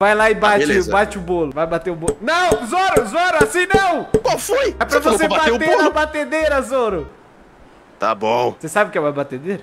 Vai lá e bate, ah, bate o bolo. Vai bater o bolo. Não, Zoro, Zoro, assim não! Qual foi? É pra você, você bater o bater na batedeira, Zoro. Tá bom. Você sabe o que é uma batedeira?